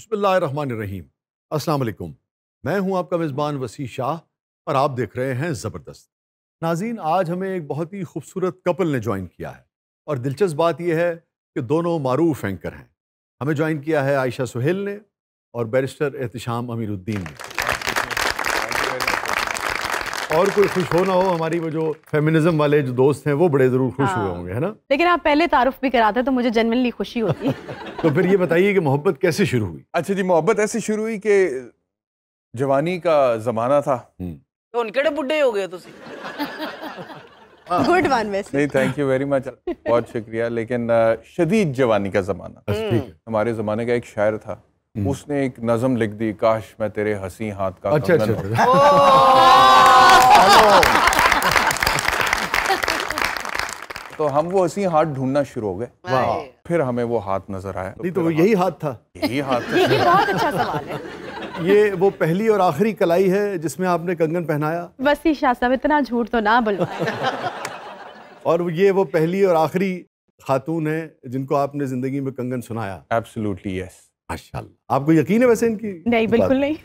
बसमीम अस्सलाम मैं हूँ आपका मेज़बान वसी शाह और आप देख रहे हैं ज़बरदस्त। नाजीन आज हमें एक बहुत ही खूबसूरत कपल ने ज्वाइन किया है और दिलचस्प बात यह है कि दोनों मरूफ एंकर हैं। हमें ज्वाइन किया है आयशा सुहेल ने और बैरिस्टर एहतशाम अमीरुद्दीन ने। और कोई खुश हो ना हो हमारी वो जो फेमिनिज्म वाले जो दोस्त हैं वो बड़े ज़रूर खुश हाँ। हुए होंगे है ना? लेकिन आप पहले तारुफ भी कराते तो मुझे जनरली खुशी होती तो फिर ये बताइए कि मोहब्बत कैसे शुरू हुई? अच्छा जी मोहब्बत ऐसे शुरू हुई कि जवानी का जमाना था। हम्म। तो उनके तो बुढ़े हो गए तो गुड वन वैसे। नहीं थैंक यू वेरी मच बहुत शुक्रिया। लेकिन शदीद जवानी का ज़माना। अच्छा, हम्म। हमारे ज़माने का एक शायर था। हम्म। उसने एक नज़म लिख दी काश मैं तेरे हसी हाथ का अच्छा, अच्छा अच्छा। तो हम वो हँसी हाथ ढूंढना शुरू हो गए। फिर हमें वो हाथ नज़र आया। नहीं तो वो फिर यही हाथ था। यही हाथ था। ये बहुत अच्छा सवाल है। ये वो पहली और आखिरी कलाई है जिसमें आपने कंगन पहनाया। वसी शाह साहब इतना झूठ तो ना बुलवाए और ये वो पहली और आखिरी खातून है जिनको आपने ज़िंदगी में कंगन सुनाया। एब्सोल्युटली यस माशाल्लाह। आपको यकीन है वैसे इनकी? नहीं बिल्कुल नहीं?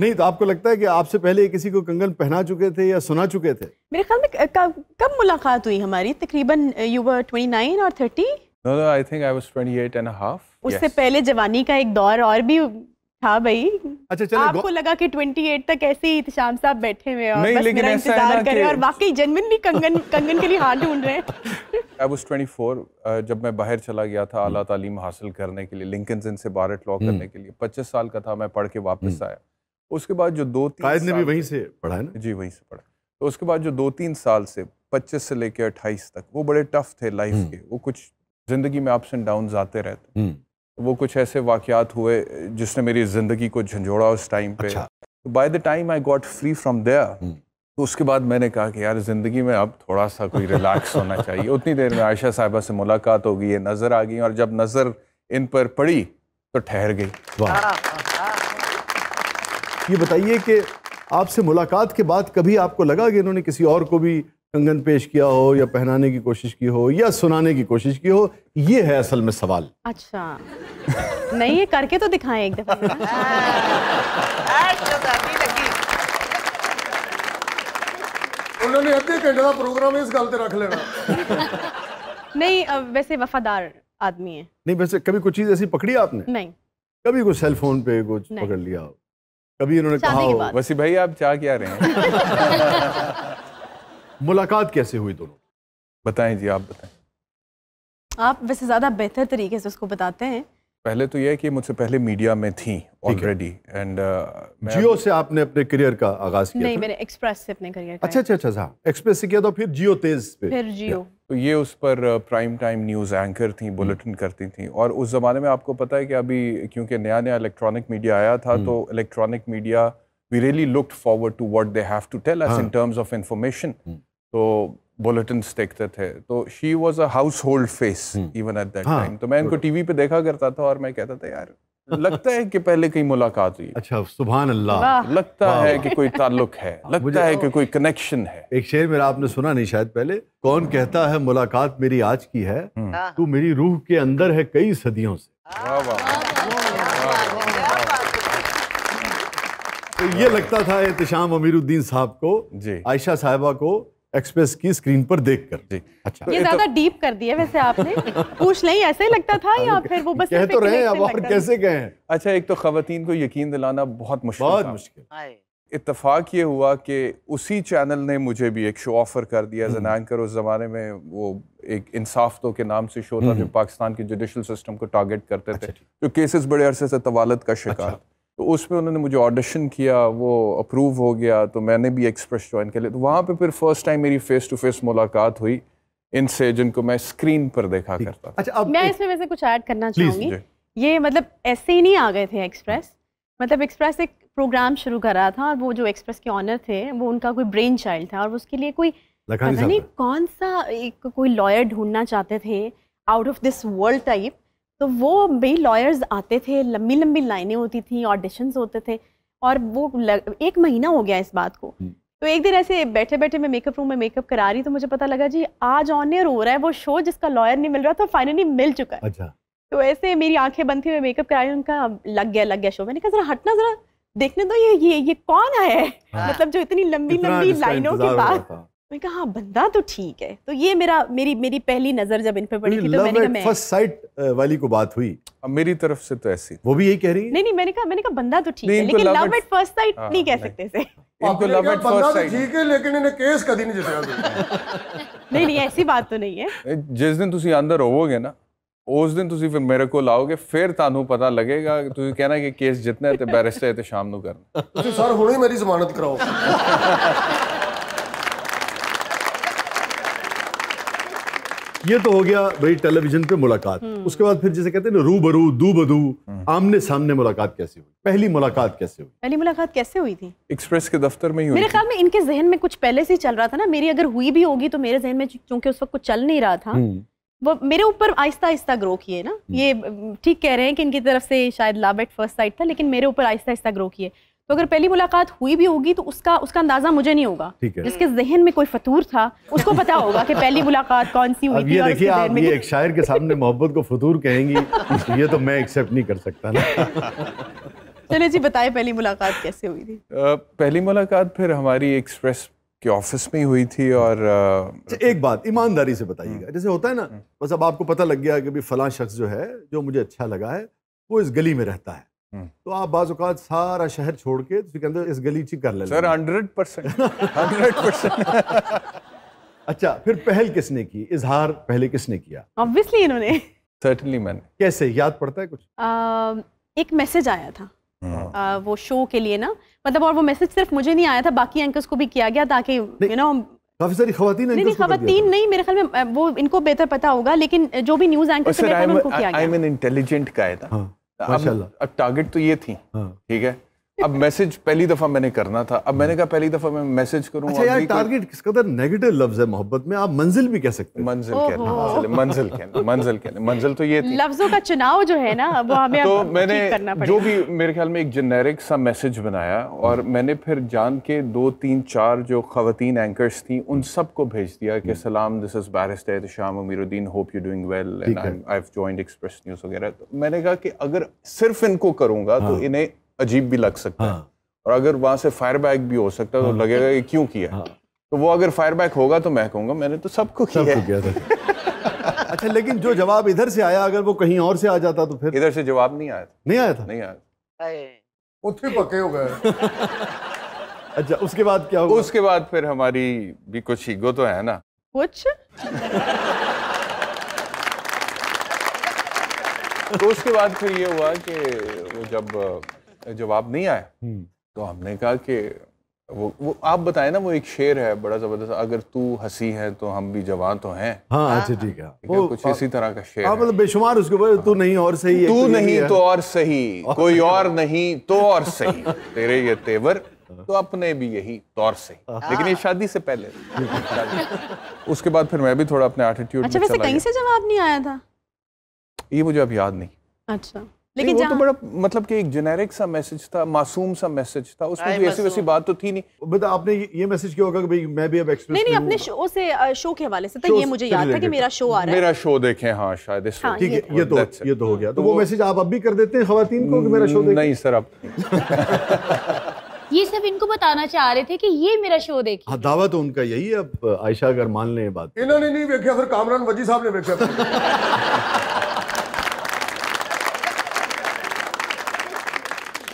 नहीं तो आपको लगता है कि आपसे पहले किसी को कंगन पहना चुके थे या सुना चुके थे? मेरे ख्याल में कब कब मुलाकात हुई हमारी? तकरीबन यू वर 29 और 30 No, no, I think I was 28 and a half. उससे Yes. पहले जवानी का एक दौर और भी था भाई। अच्छा चले आपको लगा कि 28 तक ऐसे ही इत्शाम साहब बैठे हुए और नहीं, बस लेकिन मेरा इंतज़ार कर रहे हैं और वाकई जेन्युइनली कंगन कंगन के लिए हाथ ढूंढ रहे हैं। I was 24 uh, जब मैं बाहर चला गया था आला तालीम हासिल करने के लिए लिंकन से बारट लॉ करने के लिए। 25 साल का था मैं पढ़ के वापस आया। उसके बाद जो दो तीन कायद ने भी वहीं से पढ़ा है ना? जी वहीं से पढ़ा। तो उसके बाद जो दो तीन साल से 25 से लेकर 28 तक वो बड़े टफ थे लाइफ के। वो कुछ ज़िंदगी में अप्स एंड डाउन आते रहते हम्म, वो कुछ ऐसे वाकयात हुए जिसने मेरी ज़िंदगी को झंझोड़ा उस टाइम पे। अच्छा। तो by the time I got free from there hmm. तो उसके बाद मैंने कहा कि यार ज़िंदगी में अब थोड़ा सा कोई रिलैक्स होना चाहिए। उतनी देर में आयशा साहिबा से मुलाकात हो गई है नज़र आ गई और जब नज़र इन पर पड़ी तो ठहर गई। वाह। ये बताइए कि आपसे मुलाकात के बाद कभी आपको लगा कि इन्होंने किसी और को भी कंगन पेश किया हो या पहनाने की कोशिश की हो या सुनाने की कोशिश की हो? ये है असल में सवाल। अच्छा। नहीं ये करके तो दिखाएँ एक दफ़ा। उन्होंने अद्धे घंटे का प्रोग्राम इस गलते रख लेना। नहीं वैसे वफादार आदमी है। नहीं वैसे कभी कुछ चीज़ ऐसी पकड़ी आपने? नहीं। कभी कुछ सेल फ़ोन पे कुछ पकड़ लिया हो? कभी इन्होंने कहा हो। वसी भाई आप चाह क्या रहे हैं? मुलाकात कैसे हुई दोनों? बताएँ जी आप बताएँ। आप वैसे ज़्यादा बेहतर तरीके से उसको बताते हैं। पहले तो यह है कि मुझसे पहले मीडिया में थी ऑलरेडी एंड जियो से आपने अपने करियर का आगाज़ किया नहीं मैंने एक्सप्रेस से अपने करियर का अच्छा अच्छा अच्छा हाँ। एक्सप्रेस से किया था फिर जियो तेज पे फिर जियो। तो ये उस पर प्राइम टाइम न्यूज़ एंकर थी बुलेटिन करती थी और उस ज़माने में आपको पता है कि अभी क्योंकि नया नया इलेक्ट्रॉनिक मीडिया आया था तो electronic media we really looked forward to what they have to tell us in terms of information तो बुलेटिन देखते थे। तो she was a household face even at that time तो मैं इनको टीवी पे देखा करता था और मैं कहता था यार लगता है कि पहले कहीं मुलाकात हुई अच्छा सुबह अल्लाह लगता है कि कोई ताल्लुक है लगता है कि कोई कनेक्शन है एक शेर मेरा आपने सुना नहीं शायद पहले कौन कहता है मुलाकात मेरी आज की है तू मेरी रूह के अंदर है कई सदियों से वाह वाह तो ये लगता था एहतशाम अमीरुद्दीन साहब को जी आयशा साहिबा को एक्सप्रेस की स्क्रीन पर देखकर। जी। अच्छा। ये ज़्यादा डीप कर दिया वैसे आपने। पूछ नहीं ऐसे ही लगता था या फिर वो बस कह तो रहे अब और कैसे कहे? अच्छा एक तो खवतान को यकीन दिलाना बहुत मुश्किल बहुत मुश्किल। ਹਾਏ इत्तेफाक ये हुआ कि उसी चैनल ने मुझे भी एक शो ऑफ़र कर दिया। एज एन एंकर उस ज़माने में वो एक इंसाफ तो के नाम से शो था जो पाकिस्तान के जुडिशल सिस्टम को टारगेट करते थे जो केसेस बड़े अरसे से तवालत का शिकार तो उसमें उन्होंने मुझे ऑडिशन किया वो अप्रूव हो गया तो मैंने भी एक्सप्रेस ज्वाइन कर लिया। तो वहाँ पे फिर फ़र्स्ट टाइम मेरी फेस टू फेस मुलाकात हुई इनसे जिनको मैं स्क्रीन पर देखा करता अच्छा अब मैं इसमें वैसे कुछ ऐड करना चाहूँगी। ये मतलब ऐसे ही नहीं आ गए थे एक्सप्रेस मतलब एक्सप्रेस एक प्रोग्राम शुरू कर रहा था और वो जो एक्सप्रेस के ऑनर थे वो उनका कोई ब्रेन चाइल्ड था और उसके लिए कोई पता नहीं कौन सा एक कोई लॉयर ढूंढना चाहते थे out of this world type तो वो भाई लॉयर्स आते थे लंबी लंबी लाइनें होती थी ऑडिशंस होते थे और वो लग, एक महीना हो गया इस बात को। हम्म। तो एक दिन ऐसे बैठे बैठे मैं मेकअप रूम में मेकअप करा रही तो मुझे पता लगा जी आज ऑन एयर हो रहा है वो शो जिसका लॉयर नहीं मिल रहा था फाइनली मिल चुका है। अच्छा। तो ऐसे मेरी आँखें बंद थी मैं मेकअप कराई उनका लग गया लग गया शो मैंने कहा जरा हटना जरा देखने दो ये ये ये कौन आया है? हाँ। मतलब जो इतनी लंबी लंबी लाइनों के बाद था। मैं कहा हाँ बंदा तो ठीक है तो ये मेरा मेरी मेरी पहली नजर जब इन पे पड़ी थी तो लव मैंने कहा एट मैं फर्स्ट साइट वाली को बात हुई अब मेरी तरफ से तो ऐसी वो भी यही कह रही है नहीं नहीं मैंने कहा मैंने कहा बंदा तो ठीक नहीं, है इनको लेकिन love love at- at first sight हाँ, नहीं कह नहीं। सकते इसे इनको आपने लव कहा, एट बंदा फर्स्ट तो साइड ठीक है लेकिन इन्हें केस कभी नहीं जितया गया नहीं नहीं ऐसी बात तो नहीं है ਜਿਸ ਦਿਨ ਤੁਸੀਂ ਅੰਦਰ ਹੋਵੋਗੇ ਨਾ ਉਸ ਦਿਨ ਤੁਸੀਂ ਫਿਰ ਮੇਰੇ ਕੋਲ ਆਓਗੇ ਫਿਰ ਤੁਹਾਨੂੰ ਪਤਾ ਲੱਗੇਗਾ ਕਿ ਤੁਸੀਂ ਕਹਿਣਾ ਕਿ ਕੇਸ ਜਿੱਤਣਾ ਹੈ ਤੇ ਬੈਰਿਸਟਰ ਤੇ ਸ਼ਾਮ ਨੂੰ ਕਰਨਾ ਤੁਸੀਂ ਸਰ ਹੁਣੇ ਹੀ ਮੇਰੀ ਜ਼ਮਾਨਤ ਕਰਾਓ ये तो हो गया भाई टेलीविज़न पे मुलाकात। उसके बाद फिर जैसे कहते हैं ना रूबरू दू बदू आमने सामने मुलाकात कैसे हुई? पहली मुलाकात कैसे हुई? पहली मुलाकात कैसे हुई थी? एक्सप्रेस के दफ्तर में ही मेरे ख्याल में इनके जहन में कुछ पहले से ही चल रहा था ना। मेरी अगर हुई भी होगी तो मेरे जहन में चूँकि उस वक्त कुछ चल नहीं रहा था। वो मेरे ऊपर आहिस्ता आहिस्ता ग्रो किए ना। ये ठीक कह रहे हैं कि इनकी तरफ़ से शायद लव एट फ़र्स्ट साइड था लेकिन मेरे ऊपर आहिस्ता आहिस्ता ग्रो किए। तो अगर पहली मुलाकात हुई भी होगी तो उसका उसका अंदाज़ा मुझे नहीं होगा। ठीक है। जिसके जहन में कोई फतूर था उसको पता होगा कि पहली मुलाकात कौन सी हुई थी ये देखिए आप ये एक शायर के सामने मोहब्बत को फतूर कहेंगी तो ये तो मैं एक्सेप्ट नहीं कर सकता ना। चलिए जी बताएँ पहली मुलाकात कैसे हुई थी? पहली मुलाकात फिर हमारी एक्सप्रेस के ऑफ़िस में ही हुई थी और अच्छा, एक बात ईमानदारी से बताइएगा। जैसे होता है ना बस अब आपको पता लग गया कि भी फलां शख्स जो है जो मुझे अच्छा लगा है वो इस गली में रहता है। हम्म। तो आप बाज औकात सारा शहर छोड़ के तो कहते इस गली ची कर ले sir hundred percent hundred percent अच्छा फिर पहल किसने की? इजहार पहले किसने किया? ऑब्वियसली इन्होंने। सर्टनली मैंने। कैसे? याद पड़ता है कुछ? अ, एक मैसेज आया था। अ, वो शो के लिए ना। मतलब और वो मैसेज सिर्फ़ मुझे नहीं आया था बाकी एंकर्स को भी किया गया ताकि यू नो काफ़ी सारी खवातीन नहीं नहीं खवातीन नहीं मेरे ख्याल में वो इनको बेहतर पता होगा लेकिन जो भी news anchor I am an intelligent guy. था। हाँ। माशाल्लाह। अब अब टारगेट तो ये थी हाँ। ठीक है? अब मैसेज पहली दफ़ा मैंने करना था। अब मैंने कहा पहली दफ़ा मैं मैसेज करूँ अच्छा यार टारगेट किस कदर नेगेटिव लफ्ज है मोहब्बत में आप मंजिल भी कह सकते हैं। मंजिल। कहना मंजिल कहना मंजिल कहना मंजिल तो ये थी। लफ्जों का चुनाव जो है ना वो हमें तो मैंने जो भी मेरे ख्याल में एक जेनेरिक सा मैसेज बनाया और मैंने फिर जान के दो तीन चार जो खातन एंकर्स थी उन सबको भेज दिया कि सलाम this is barrister Sham Amiruddin hope you doing well and I have joined Express News वगैरह। तो मैंने कहा कि अगर सिर्फ़ इनको करूँगा तो इन्हें अजीब भी लग सकता हाँ। है। और अगर वहाँ से फायर बैक भी हो सकता है तो हाँ। लगेगा कि क्यों किया? हाँ। तो वो अगर फायर बैक होगा तो मैं कहूँगा मैंने तो सबको किया सबको किया था। अच्छा लेकिन जो जवाब इधर से आया अगर वो कहीं और से आ जाता तो फिर? इधर से जवाब नहीं आया था। नहीं आया था? नहीं आया था। उठे पके हो गए। अच्छा उसके बाद क्या हुआ? उसके बाद फिर हमारी भी कुछ ईगो तो है ना। कुछ? तो उसके बाद फिर ये हुआ कि वो जब जवाब नहीं आया। हम्म, तो हमने कहा कि वो वो आप बताए ना वो एक शेर है बड़ा ज़बरदस्त। अगर तू हँसी है तो हम भी जवान तो हैं। हाँ अच्छा ठीक है। ठीक है कुछ इसी तरह का शेर हाँ। मतलब बेशुमार उसके बाद तू नहीं और सही तू नहीं तो और सही। कोई और नहीं तो और सही। तेरे ये तेवर तो अपने भी यही तौर सही। लेकिन ये शादी से पहले। उसके बाद फिर मैं भी थोड़ा अपने एटीट्यूड अच्छा वैसे कहीं से जवाब नहीं आया था? ये मुझे अब याद नहीं। अच्छा। लेकिन वो तो बड़ा मतलब कि एक जेनेरिक सा मैसेज था मासूम सा मैसेज था उसमें कोई तो ऐसी वैसी बात तो थी नहीं। मतलब आपने ये मैसेज क्यों होगा कि भाई मैं भी अब एक्सप्रेस नहीं नहीं अपने शो से शो के हवाले से तो ये मुझे याद था कि मेरा शो आ रहा है। मेरा शो देखें हाँ शायद इस हाँ, ठीक है ये तो ये तो हो गया। तो वो मैसेज आप अब भी कर देते हैं खातन को कि मेरा शो mm, नहीं सर अब ये सब इनको बताना चाह रहे थे कि ये मेरा शो देखिए हाँ दावा तो उनका यही है। अब आयशा अगर मान लें बात। इन्होंने नहीं देखा फिर कामरान वजी साहब ने देखा।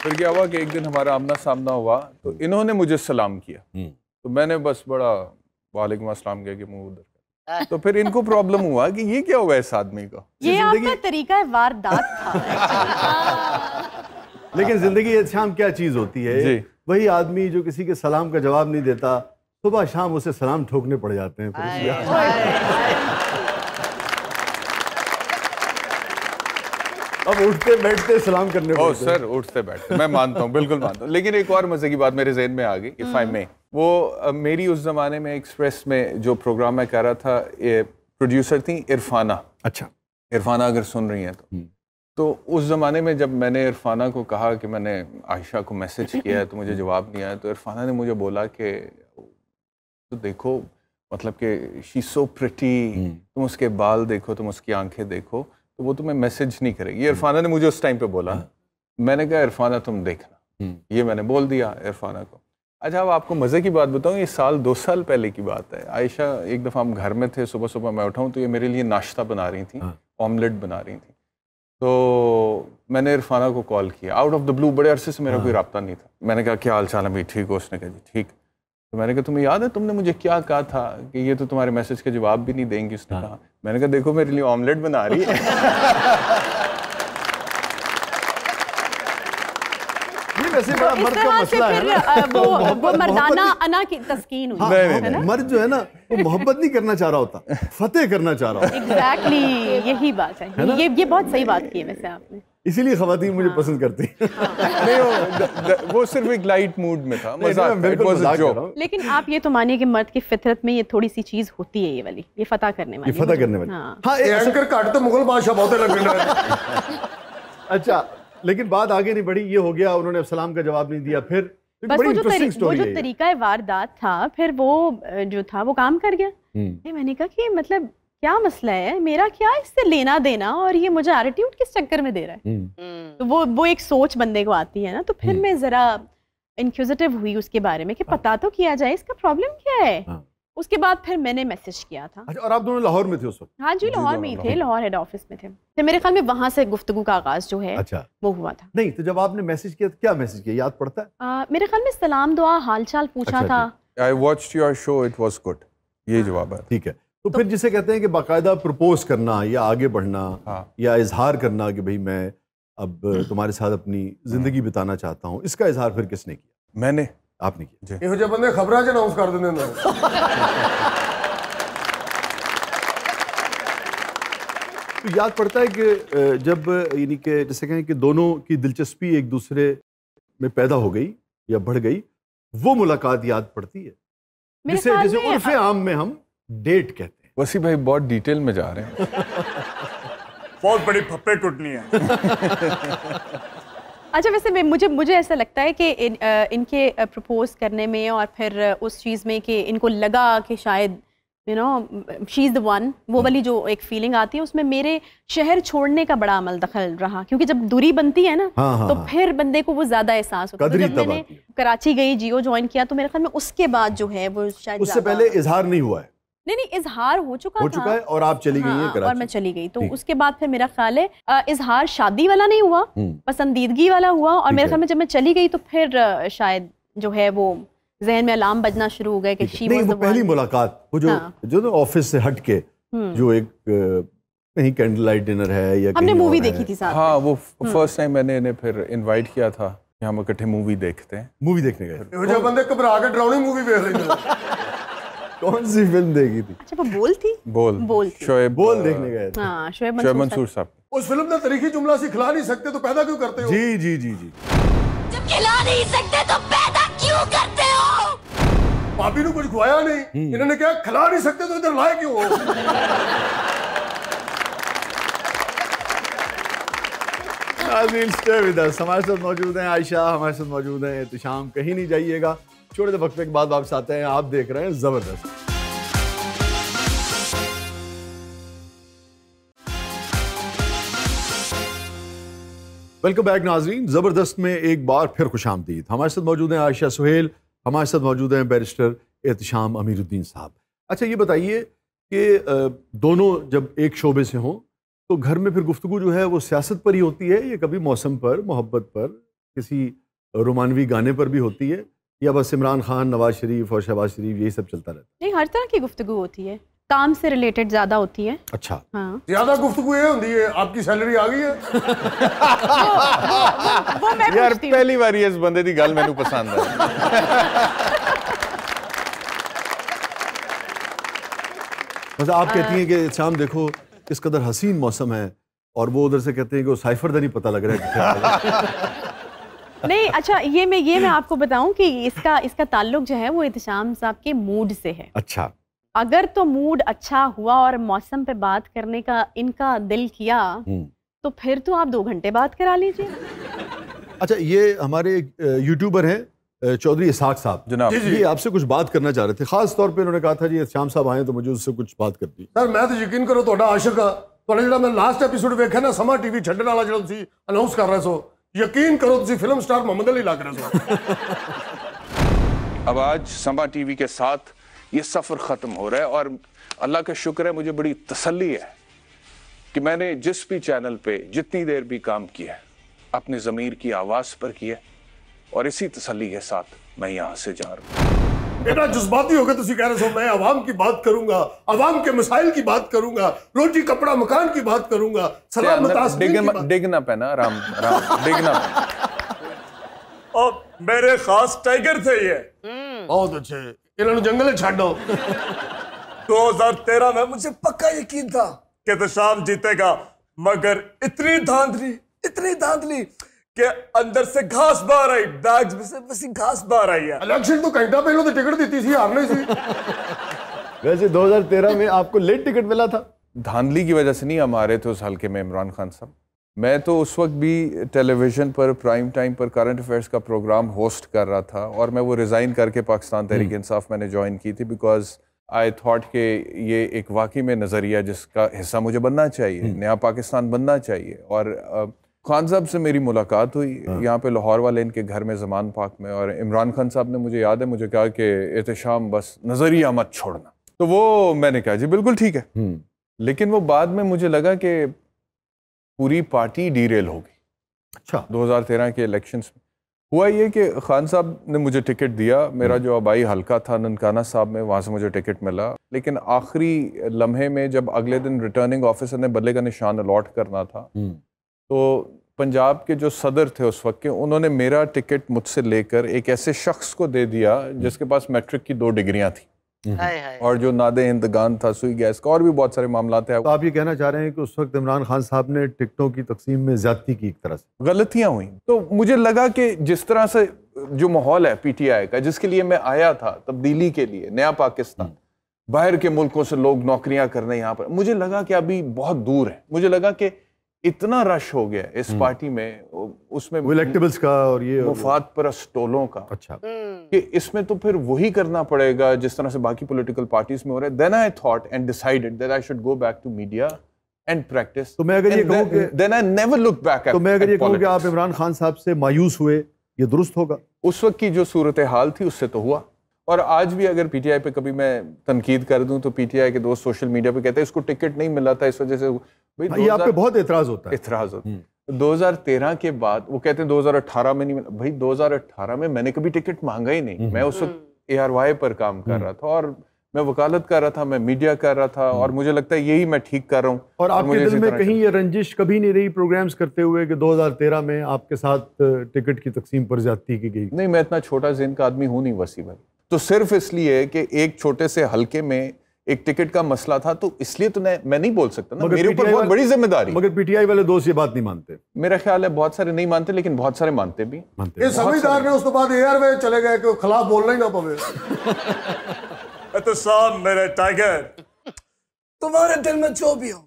फिर क्या हुआ कि एक दिन हमारा आमना सामना हुआ तो इन्होंने मुझे सलाम किया। हम्म। तो मैंने बस बड़ा वालेकुम अस्सलाम कह के मुँह उधर तो फिर इनको प्रॉब्लम हुआ कि ये क्या हुआ इस आदमी को? ये आपका तरीका है वारदात था। लेकिन ज़िंदगी ये शाम क्या चीज़ होती है? वही आदमी जो किसी के सलाम का जवाब नहीं देता सुबह शाम उसे सलाम ठोकने पड़ जाते हैं फिर हाय, उसके- हाय। अब उठते बैठते सलाम करने ओ सर उठते बैठते। मैं मानता हूँ बिल्कुल मानता हूँ। लेकिन एक और मज़े की बात मेरे जहन में आ गई इफ़ आई में वो मेरी उस जमाने में एक्सप्रेस में जो प्रोग्राम मैं कर रहा था ये प्रोड्यूसर थी इरफाना। अच्छा। इरफाना अगर सुन रही हैं तो। हम्म। तो उस ज़माने में जब मैंने इरफाना को कहा कि मैंने आयशा को मैसेज किया है तो मुझे जवाब नहीं आया तो इरफाना ने मुझे बोला कि तो देखो मतलब कि शी सो प्रिटी। तुम उसके बाल देखो तुम उसकी आँखें देखो तो वो तुम्हें मैसेज नहीं करेगी। इरफाना ने मुझे उस टाइम पे बोला मैंने कहा इरफाना तुम देखना। ये मैंने बोल दिया इरफाना को। अच्छा अब आपको मज़े की बात बताऊँ ये साल दो साल पहले की बात है। आयशा एक दफ़ा हम घर में थे सुबह सुबह मैं उठाऊँ तो ये मेरे लिए नाश्ता बना रही थी ऑमलेट बना रही थी। तो मैंने इरफाना को कॉल किया। आउट ऑफ़ द ब्लू बड़े अरसे से मेरा कोई रबता नहीं था। मैंने कहा क्या हाल चाल है भाई? ठीक हो उसने कहा जी ठीक। तो मैंने कहा तुम्हें याद है तुमने मुझे क्या कहा था कि ये तो तुम्हारे मैसेज के जवाब भी नहीं देंगी उसने कहा? मैंने कहा देखो मेरे लिए ऑमलेट बना रही है. तो है ना। वो वो मोहब्बत- मर्दाना मोहब्बत अना की तस्कीन हुई। हाँ, नहीं, हाँ, नहीं, नहीं। मर्द जो है ना वो मोहब्बत नहीं करना चाह रहा होता फतेह करना चाह रहा होता। एग्जैक्टली यही बात है। ये ये बहुत सही बात की है वैसे आपने। इसीलिए खवातीन मुझे हाँ। पसंद करती हैं। नहीं वो द- द- वो सिर्फ़ एक लाइट मूड में था मज़ाक हूँ। लेकिन आप ये तो मानिए कि मर्द की फितरत में ये थोड़ी सी चीज़ होती है ये वाली ये फतह करने ये वाली फतेह करने वाली। हाँ। हाँ ये एंकर काट तो मुगल बादशाह बहुते लग रहे अच्छा लेकिन बात आगे नहीं बढ़ी ये हो गया उन्होंने सलाम का जवाब नहीं दिया फिर बस वो जो तरी, वो जो है तरीका वारदात था फिर वो जो था वो काम कर गया। हम्म। मैंने कहा कि मतलब क्या मसला है? मेरा क्या इससे लेना देना और ये मुझे एटीट्यूड किस चक्कर में दे रहा है? हम्म। तो वो वो एक सोच बंदे को आती है ना तो फिर मैं जरा इंक्यूजिटिव हुई उसके बारे में कि पता तो किया जाए इसका प्रॉब्लम क्या है? हाँ। उसके बाद फिर मैंने मैसेज किया था। अच्छा और आप दोनों लाहौर में थे उस वक्त? हाँ जी लाहौर में ही थे लाहौर हेड ऑफ़िस में थे। तो मेरे ख्याल में वहाँ से गुफ्तगू का आगाज़ जो है अच्छा। वो हुआ था। नहीं तो जब आपने मैसेज किया तो क्या मैसेज किया? याद पड़ता है? आ, मेरे ख्याल में सलाम दुआ हालचाल पूछा अच्छा, था। I watched your show, it was good. ये जवाब है। ठीक है। तो फिर जिसे कहते हैं कि बाकायदा प्रपोज करना या आगे बढ़ना हाँ। या इजहार करना कि भाई मैं अब तुम्हारे साथ अपनी जिंदगी बिताना चाहता हूँ इसका इजहार फिर किसने किया मैंने आपने किया ਇਹੋ ਜਿਹੇ ਬੰਦੇ ਖਬਰਾਂ 'ਚ ਅਨਾਉਂਸ ਕਰ ਦਿੰਦੇ ਨੇ तो याद पड़ता है कि अ, जब यानी कि जैसे कहें कि दोनों की दिलचस्पी एक दूसरे में पैदा हो गई या बढ़ गई वो मुलाकात याद पड़ती है मेरे जिसे ख्याल जैसे में उर्फ आम में हम डेट कहते हैं। वसी भाई बहुत डिटेल में जा रहे हैं। बहुत बड़ी फप्पे टूटनी है। अच्छा वैसे मैं मुझे मुझे ऐसा लगता है कि इन, इनके प्रपोज करने में और फिर उस चीज़ में कि इनको लगा कि शायद you know she is the one वो वाली जो एक फीलिंग आती है उसमें मेरे शहर छोड़ने का बड़ा अमल दखल रहा। क्योंकि जब दूरी बनती है ना हाँ, हाँ, तो हाँ। फिर बंदे को वो ज़्यादा एहसास होता है। तो जब मैंने कराची गई जियो ज्वाइन किया तो मेरे ख्याल में उसके बाद जो है वो शायद उससे पहले इजहार नहीं हुआ है। नहीं नहीं इजहार हो चुका हो चुका है और आप चली हाँ, गई हैं हाँ, और मैं चली गई। तो उसके बाद फिर मेरा ख्याल है इजहार शादी वाला नहीं हुआ हम्म। पसंदीदगी वाला हुआ और मेरे ख्याल में जब मैं चली गई तो फिर शायद जो है वो जहन में अलार्म बजना शुरू हो गए कि नहीं, वो पहली मुलाकात वो जो हाँ। जो ना ऑफ़िस से हट के हम्म। जो एक कहीं कैंडल लाइट डिनर है या हमने मूवी देखी थी साथ हाँ वो हम्म। फ़र्स्ट टाइम मैंने इन्हें फिर इनवाइट किया था कि हम इकट्ठे मूवी देखते हैं। मूवी देखने गए जो बंदे घबरा के डरावनी मूवी देख रहे थे कौन सी फ़िल्म देखी थी? अच्छा वो बोल थी? बोल। बोल शोएब बोल देखने गए थे। हाँ शोएब शोएब मंसूर मंसूर साहब। उस फ़िल्म का तरीकी जुमला से खिला नहीं सकते तो पैदा क्यों करते हो? जी जी जी जी। जब खिला नहीं सकते तो पैदा क्यों करते हो? भाभी ने कुछ खुआया नहीं। इन्होंने क्या खिला नहीं सकते तो इधर लाए क्यों हो? नाज़रीन स्टे विद अस हमारे साथ मौजूद हैं आयशा हमारे साथ मौजूद हैं एहतशाम कहीं नहीं जाइएगा। छोटे से वक्फे के बाद वापस आते हैं, आप देख रहे हैं ज़बरदस्त। वेलकम बैक नाजरीन, ज़बरदस्त में एक बार फिर खुश आमदीद। हमारे साथ मौजूद हैं आयशा सुहेल, हमारे साथ मौजूद हैं बैरिस्टर एहतशाम अमीरुद्दीन साहब। अच्छा ये बताइए कि दोनों जब एक शोबे से हों तो घर में फिर गुफ्तु जो है, वो सियासत पर ही होती है या कभी मौसम पर, मोहब्बत पर? किसी रोमानवी गाने पर भी होती है? या बस इमरान खान नवाज़ शरीफ और शहबाज शरीफ यही सब चलता रहता नहीं हर तरह की गुफ्तगू होती है। काम से रिलेटेड ज़्यादा होती है। अच्छा। हाँ। ज़्यादा गुफ्तगू ये होती है आपकी सैलरी आ गई है। वो वो, मैं यार पहली बार इस बंदे दी गल मैनू पसंद है। बस आप कहती हैं कि शाम देखो किस कदर हसीन मौसम है और वो उधर से कहते हैं कि वो साइफर नहीं पता लग रहा कि है। नहीं अच्छा ये मैं ये मैं आपको बताऊं कि इसका इसका ताल्लुक जो है वो एहतशाम साहब के मूड से है अच्छा अगर तो मूड अच्छा हुआ और मौसम पे बात करने का इनका दिल किया हम्म। तो फिर तो आप दो घंटे बात करा लीजिए अच्छा ये हमारे एक, अ, यूट्यूबर हैं अ, चौधरी इसाक साहब जनाब ये आपसे कुछ बात करना चाह रहे थे खास तौर पे उन्होंने कहा था जी श्याम साहब आए तो मुझे उससे कुछ बात करनी है। सर मैं तो यकीन करो ਤੁਹਾਡਾ ਆਸ਼ਿਕ ਆ ਤੁਹਾਡਾ ਜਿਹੜਾ ਮੈਂ ਲਾਸਟ ਐਪੀਸੋਡ ਵੇਖਿਆ ਨਾ ਸਮਾਂ ਟੀਵੀ ਛੱਡਣ ਵਾਲਾ ਜਿਹੜਾ ਤੁਸੀਂ ਅਨਾਉਂਸ ਕਰ ਰਹੇ ਸੋ ਯਕੀਨ ਕਰੋ ਤੁਸੀਂ ਫਿਲਮ ਸਟਾਰ ਮੁਹੰਮਦ ਅਲੀ ਲੱਗ ਰਹੇ ਸੋ अब आज समा टीवी के साथ ये सफ़र ख़त्म हो रहा है और अल्लाह का शुक्र है मुझे बड़ी तसल्ली है कि मैंने जिस भी चैनल पे जितनी देर भी काम किया है अपने ज़मीर की आवाज़ पर किया है और इसी तसल्ली के साथ मैं यहाँ से जा रहा हूँ इतना जज्बाती होकर तुसी कह रहे हो। मैं आवाम की बात करूँगा आवाम के मसाइल की बात करूँगा रोटी कपड़ा मकान की बात करूँगा सलामत आसमीन डिगना पैना राम राम डिगना और मेरे खास टाइगर थे ये। बहुत अच्छे। इन्होंने जंगल में छाड़ो। 2013 में मुझे पक्का यकीन था कि तो शाम जीतेगा मगर इतनी धांधली इतनी धांधली कि अंदर से घास बाहर आई बैग्स में से बस घास बाहर आई है। इलेक्शन तो घंटा पहले तो टिकट दी थी हारने सी। वैसे 2013 में आपको लेट टिकट मिला था। धांधली की वजह से नहीं हम आ रहे थे उस हल्के में इमरान खान साहब। मैं तो उस वक्त भी टेलीविज़न पर प्राइम टाइम पर करंट अफेयर्स का प्रोग्राम होस्ट कर रहा था और मैं वो रिज़ाइन करके पाकिस्तान तहरीक इंसाफ मैंने ज्वाइन की थी बिकॉज़ आई थॉट कि ये एक वाकई में नज़रिया जिसका हिस्सा मुझे बनना चाहिए नया पाकिस्तान बनना चाहिए और खान साहब से मेरी मुलाकात हुई। हाँ। यहाँ पे लाहौर वाले इनके घर में जमान पाक में और इमरान खान साहब ने मुझे याद है मुझे कहा कि एहतशाम बस नज़रिया मत छोड़ना। तो वो मैंने कहा जी बिल्कुल ठीक है। लेकिन वो बाद में मुझे लगा कि पूरी पार्टी डीरेल हो गई। अच्छा। 2013 के इलेक्शंस में। हुआ ये कि खान साहब ने मुझे टिकट दिया। मेरा जो आबाई हल्का था ननकाना साहब में वहाँ से मुझे टिकट मिला। लेकिन आखिरी लम्हे में जब अगले दिन रिटर्निंग ऑफिसर ने बल्ले का निशान अलॉट करना था तो पंजाब के जो सदर थे उस वक्त के उन्होंने मेरा टिकट मुझसे लेकर एक ऐसे शख्स को दे दिया जिसके पास मैट्रिक की दो डिग्रियाँ थी। हाय हाय। और जो नादे इंतगान था सुई गैस का और भी बहुत सारे मामला थे। तो आप ये कहना चाह रहे हैं कि उस वक्त इमरान खान साहब ने टिकटों की तकसीम में ज्यादती की एक तरह से? गलतियाँ हुई। तो मुझे लगा कि जिस तरह से जो माहौल है पीटीआई का जिसके लिए मैं आया था तब्दीली के लिए नया पाकिस्तान बाहर के मुल्कों से लोग नौकरियाँ करने यहाँ पर मुझे लगा कि अभी बहुत दूर है। मुझे लगा कि इतना रश हो गया इस पार्टी में उसमें इलेक्टेबल्स का और ये मुफाद परस्त टोलों का। अच्छा। कि इसमें तो फिर वही करना पड़ेगा जिस तरह से बाकी पॉलिटिकल पार्टीज़ में हो रहा है। Then I thought and decided that I should go back to media and practice तो मैं अगर ये कहूँ कि- then I never look back तो मैं अगर ये कहूँ कि आप इमरान खान साहब से मायूस हुए ये दुरुस्त होगा? उस वक्त की जो सूरत हाल थी उससे तो हुआ। और आज भी अगर पीटीआई पे कभी मैं तनकीद कर दूँ तो पीटीआई के दोस्त सोशल मीडिया पे कहते हैं इसको टिकट नहीं मिला था इस वजह से भाई ये आप पे बहुत एतराज़ होता है। इतराज होता है। 2013 के बाद वो कहते हैं 2018 में नहीं मिला भाई 2018 में मैंने कभी टिकट मांगा ही नहीं। मैं उस वक्त ए आर वाई पर काम कर रहा था और मैं वकालत कर रहा था मैं मीडिया कर रहा था और मुझे लगता है यही मैं ठीक कर रहा हूँ। और आपके मुझे दिल में कहीं ये रंजिश कभी नहीं रही प्रोग्राम्स करते हुए कि 2013 में आपके साथ टिकट की तकसीम पर ज्यादती की गई? नहीं मैं इतना छोटा जिन का आदमी हूँ नहीं वसी भाई तो सिर्फ़ इसलिए कि एक छोटे से हल्के में एक टिकट का मसला था तो इसलिए तो मैं मैं नहीं बोल सकता ना। मेरे ऊपर बहुत बड़ी ज़िम्मेदारी। मगर पीटीआई वाले दोस्त ये बात नहीं मानते। मेरा ख्याल है बहुत सारे नहीं मानते लेकिन बहुत सारे मानते भी। मानते ये समझदार ने उसके बाद एयरवे चले गए कि खिलाफ बोलना ही ना पवे। तो साहब मेरे टाइगर। तुम्हारे दिल में जो भी हो।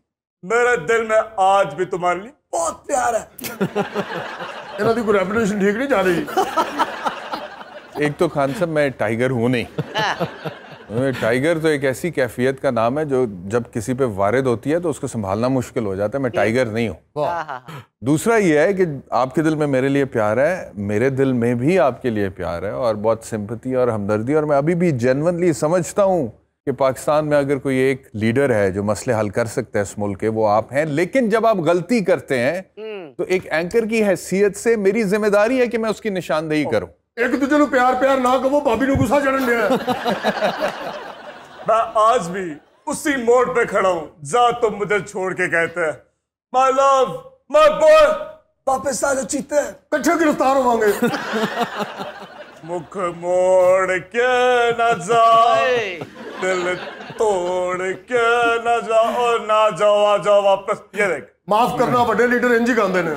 मेरे दिल में आज भी तुम्हारे लिए बहुत प्यार है। इन्हों की कोई रेपुटेशन ठीक नहीं जा रही। एक तो खान साहब मैं टाइगर हूँ नहीं। टाइगर तो एक ऐसी कैफियत का नाम है जो जब किसी पे वारिद होती है तो उसको संभालना मुश्किल हो जाता है। मैं टाइगर नहीं हूँ। हाँ हाँ हाँ। दूसरा ये है कि आपके दिल में मेरे लिए प्यार है मेरे दिल में भी आपके लिए प्यार है और बहुत सिंपति और हमदर्दी और मैं अभी भी जेनवनली समझता हूँ कि पाकिस्तान में अगर कोई एक लीडर है जो मसले हल कर सकता है इस मुल्क के वो आप हैं। लेकिन जब आप गलती करते हैं तो एक एंकर की हैसियत से मेरी ज़िम्मेदारी है कि मैं उसकी निशानदेही करूँ। एक दूजे ਨੂੰ प्यार प्यार ना कहो भाभी ਨੂੰ गुस्सा चढ़न दिया मैं आज भी उसी मोड़ पे खड़ा हूँ। जहाँ तुम मुझे छोड़ के कहते हैं माय लव माय बॉय वापस आ जाओ चीते। कट्ठे गिरफ़्तार होवांगे। मुख मोड़ के न जाओ दिल तोड़ के न जाओ ना जाओ आ जाओ वापस। ये देख। माफ़ करना बड़े लीडर इंज गांदे ने।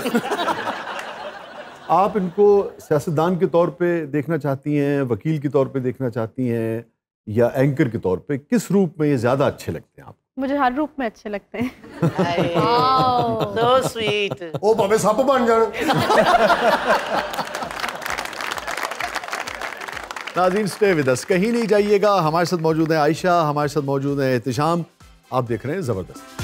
आप इनको सियासतदान के तौर पे देखना चाहती हैं वकील के तौर पे देखना चाहती हैं या एंकर के तौर पे किस रूप में ये ज़्यादा अच्छे लगते हैं आप? मुझे हर रूप में अच्छे लगते हैं। सो स्वीट ओ भावे सप बन जान नाजीन स्टे विद अस कहीं नहीं जाइएगा। हमारे साथ मौजूद हैं आयशा हमारे साथ मौजूद हैं एहतिशाम आप देख रहे हैं ज़बरदस्त।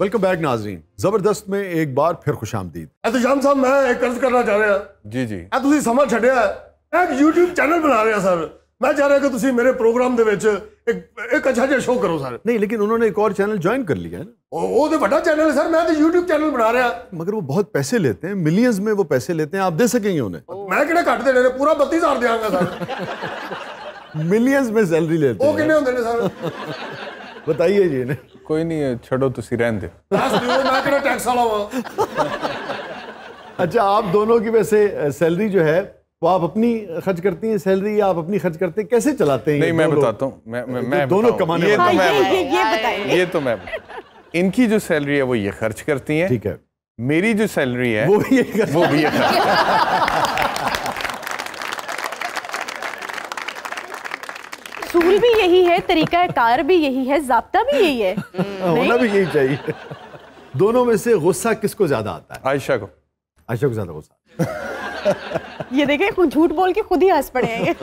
वेलकम बैक नाजरीन जबरदस्त में एक बार फिर खुश आमदीद एहतजाम साहब मैं एक अर्ज करना चाह ਰਿਹਾ ਜੀ ਜੀ ਇਹ ਤੁਸੀਂ ਸਮਾਂ ਛੱਡਿਆ ਹੈ। ਮੈਂ ਇੱਕ YouTube ਚੈਨਲ ਬਣਾ ਰਿਹਾ ਸਰ ਮੈਂ ਚਾਹ ਰਿਹਾ ਕਿ ਤੁਸੀਂ ਮੇਰੇ ਪ੍ਰੋਗਰਾਮ ਦੇ ਵਿੱਚ ਇੱਕ ਇੱਕ ਅੱਛਾ ਜਿਹਾ ਸ਼ੋਅ ਕਰੋ ਸਰ नहीं लेकिन उन्होंने एक और चैनल ज्वाइन कर लिया है ना ਉਹ ਉਹ ਤੇ ਵੱਡਾ ਚੈਨਲ ਹੈ ਸਰ ਮੈਂ ਤੇ YouTube ਚੈਨਲ ਬਣਾ ਰਿਹਾ मगर वो बहुत पैसे लेते हैं मिलियंस में वो पैसे लेते हैं आप दे सकेंगे उन्हें ਮੈਂ ਕਿਹੜੇ ਘੱਟ ਦੇਣੇ ਨੇ ਪੂਰਾ 32000 ਦਿਆਂਗਾ ਸਰ मिलियंस में सैलरी लेते ਉਹ हैं ਕਿੰਨੇ ਹੁੰਦੇ ਨੇ ਸਰ बताइए जी इन्हें ਕੋਈ ਨਹੀਂ ਹੈ, ਛੱਡੋ ਤੁਸੀਂ ਰਹਿਣ ਦਿਓ ਦੱਸ ਦਿਓ ਮੈਂ ਕਿਹੜਾ ਟੈਕਸ ਵਾਲਾ ਹਾਂ अच्छा आप दोनों की वैसे सैलरी जो है वो आप अपनी खर्च करती हैं सैलरी या आप अपनी खर्च करते हैं कैसे चलाते हैं ये नहीं मैं दोनों? बताता हूँ मैं मैं, तो मैं दोनों बताऊँ। कमाने ये वाले तो हाँ, मैं ये ये बताऊँ। ये बताइए ये तो मैं बताऊँ। इनकी जो सैलरी है वो ये खर्च करती हैं ठीक है मेरी जो सैलरी है वो भी ये कर- वो भी ये खर्च सूल भी यही है तरीका कार भी यही है जाब्ता भी यही है। होना भी यही चाहिए। दोनों में से गुस्सा किसको ज़्यादा आता है? आयशा को। आयशा को ज़्यादा गुस्सा ये देखे झूठ बोल के खुद ही हंस पड़े हैं।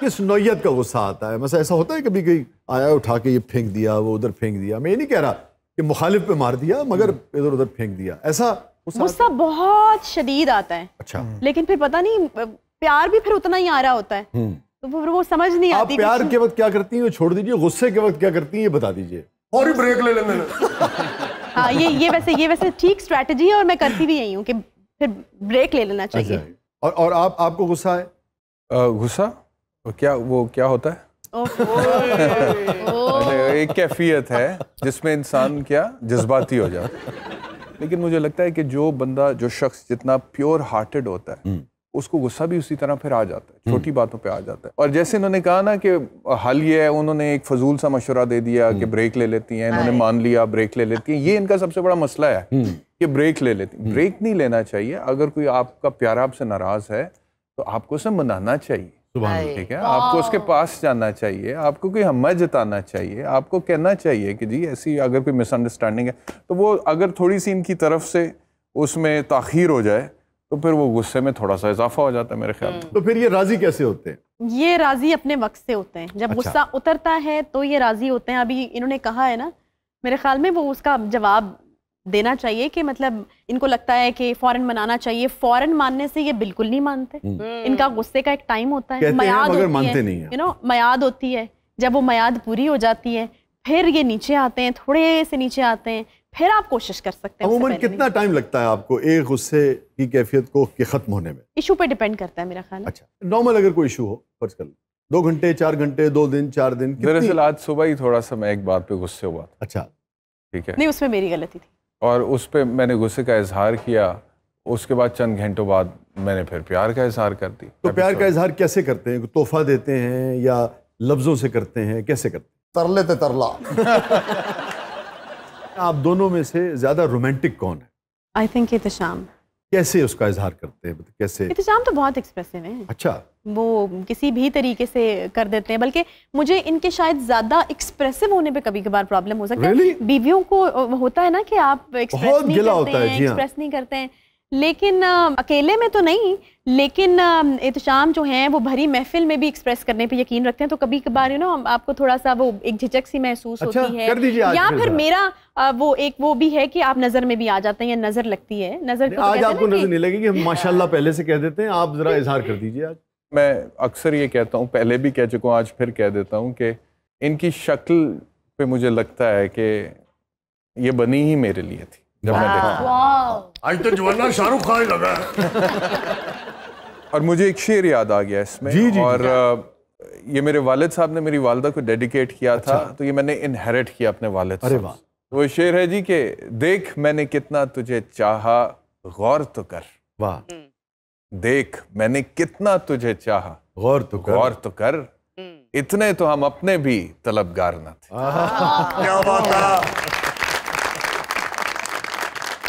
किस नौयत का गुस्सा आता है? मतलब ऐसा होता है कभी कभी आया उठा के ये फेंक दिया वो उधर फेंक दिया। मैं ये नहीं कह रहा कि मुखालिफ पे मार दिया मगर इधर उधर फेंक दिया। ऐसा गुस्सा बहुत शदीद आता है। है? अच्छा। लेकिन फिर पता नहीं प्यार भी फिर उतना ही आ रहा होता है। तो फिर वो समझ नहीं आप आती प्यार के वक्त क्या करती हैं छोड़ दीजिए गुस्से के वक्त क्या करती हैं ये बता दीजिए। और ही ब्रेक ले लेंगे। ने हाँ ये ये वैसे ये वैसे ठीक स्ट्रैटेजी है और मैं करती भी यही हूँ कि फिर ब्रेक ले लेना चाहिए। अच्छा और और आप आपको गुस्सा है? गुस्सा? वो क्या वो क्या होता है? एक कैफियत है जिसमें इंसान क्या जज्बाती हो जाता है। लेकिन मुझे लगता है कि जो बंदा जो शख्स जितना प्योर हार्टेड होता है उसको गुस्सा भी उसी तरह फिर आ जाता है छोटी बातों पे आ जाता है। और जैसे इन्होंने कहा ना कि हल ये है उन्होंने एक फजूल सा मशवरा दे दिया कि ब्रेक ले लेती हैं इन्होंने मान लिया ब्रेक ले लेती हैं। ये इनका सबसे बड़ा मसला है कि ब्रेक ले लेती हैं। ब्रेक नहीं लेना चाहिए। अगर कोई आपका प्यारा आपसे नाराज़ है तो आपको उसे मनाना चाहिए। ठीक है? आपको उसके पास जाना चाहिए। आपको कोई हम्मा जताना चाहिए। आपको कहना चाहिए कि जी ऐसी अगर कोई मिसअंडरस्टैंडिंग है तो वो अगर थोड़ी सी इनकी तरफ़ से उसमें ताखीर हो जाए तो फिर वो गुस्से में थोड़ा सा इजाफा हो जाता है मेरे ख्याल तो फिर ये राज़ी कैसे होते हैं? ये राज़ी अपने वक्त से होते हैं। जब अच्छा। गुस्सा उतरता है तो ये राज़ी होते हैं। अभी इन्होंने कहा है ना मेरे ख्याल में वो उसका जवाब देना चाहिए कि मतलब इनको लगता है कि फॉरन मनाना चाहिए। फॉरन मानने से ये बिल्कुल नहीं मानते। इनका गुस्से का एक टाइम होता है। मयाद मगर होती मानते है नहीं हैं। यू नो मयाद होती है। जब वो मयाद पूरी हो जाती है फिर ये नीचे आते हैं थोड़े से नीचे आते हैं। फिर आप कोशिश कर सकते हैं अमूमन कितना टाइम लगता है आपको एक गुस्से की कैफियत को के खत्म होने में? इशू पे डिपेंड करता है मेरा ख्याल। अच्छा नॉर्मल अगर कोई इशू हो फ़र्ज़ कर लो। दो घंटे चार घंटे दो दिन चार दिन दरअसल आज सुबह ही थोड़ा सा मैं एक बात पे गुस्से हुआ था। अच्छा। ठीक है। नहीं उसमें मेरी गलती थी। और उस पर मैंने गुस्से का इजहार किया उसके बाद चंद घंटों बाद मैंने फिर प्यार का इजहार कर दी तो प्यार का इजहार कैसे करते हैं? तोहफा देते हैं या लफ्जों से करते हैं? कैसे करते हैं? तरले ते तरला। आप दोनों में से ज़्यादा रोमांटिक कौन है? आई थिंक इतशाम कैसे उसका इजहार करते हैं? मतलब कैसे? इतशाम तो बहुत एक्सप्रेसिव है। अच्छा। वो किसी भी तरीके से कर देते हैं बल्कि मुझे इनके शायद ज़्यादा एक्सप्रेसिव होने पे कभी कभार प्रॉब्लम हो सकता Really? है बीवियों को होता है ना कि आप एक्सप्रेस नहीं करते हैं हाँ। एक्सप्रेस नहीं करते हैं। लेकिन अकेले में तो नहीं लेकिन एहतशाम जो हैं वो भरी महफिल में भी एक्सप्रेस करने पे यकीन रखते हैं तो कभी कभार यू नो आपको थोड़ा सा वो एक झिझक सी महसूस अच्छा, होती है। कर या फिर फिर मेरा वो एक वो भी है कि आप नज़र में भी आ जाते हैं या नज़र लगती है। नज़र तो आज आपको नज़र नहीं लगेगी हम माशाल्लाह पहले से कह देते हैं आप जरा इजहार कर दीजिए आज। मैं अक्सर ये कहता हूँ पहले भी कह चुका हूँ आज फिर कह देता हूँ कि इनकी शक्ल पे मुझे लगता है कि ये बनी ही मेरे लिए थी। जब मैं। वाह आज तो जवाना शाहरुख खान ही लगा है। और मुझे एक शेर याद आ गया इसमें जी, जी, और ये मेरे वालिद साहब ने मेरी वालदा को डेडिकेट किया अच्छा। था तो ये मैंने इनहेरिट किया अपने वालिद अरे वाह। तो वो शेर है जी कि देख मैंने कितना तुझे चाहा गौर तो कर। वाह। देख मैंने कितना तुझे चाहा गौर तो कर। गौर तो कर। इतने तो हम अपने भी तलबगार न थे। क्या बात है।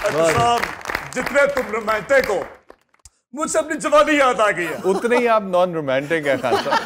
साहब जितने तुम रोमांटिक हो मुझसे अपनी जवानी याद आ गई है। उतने ही आप नॉन रोमांटिक है खान साहब।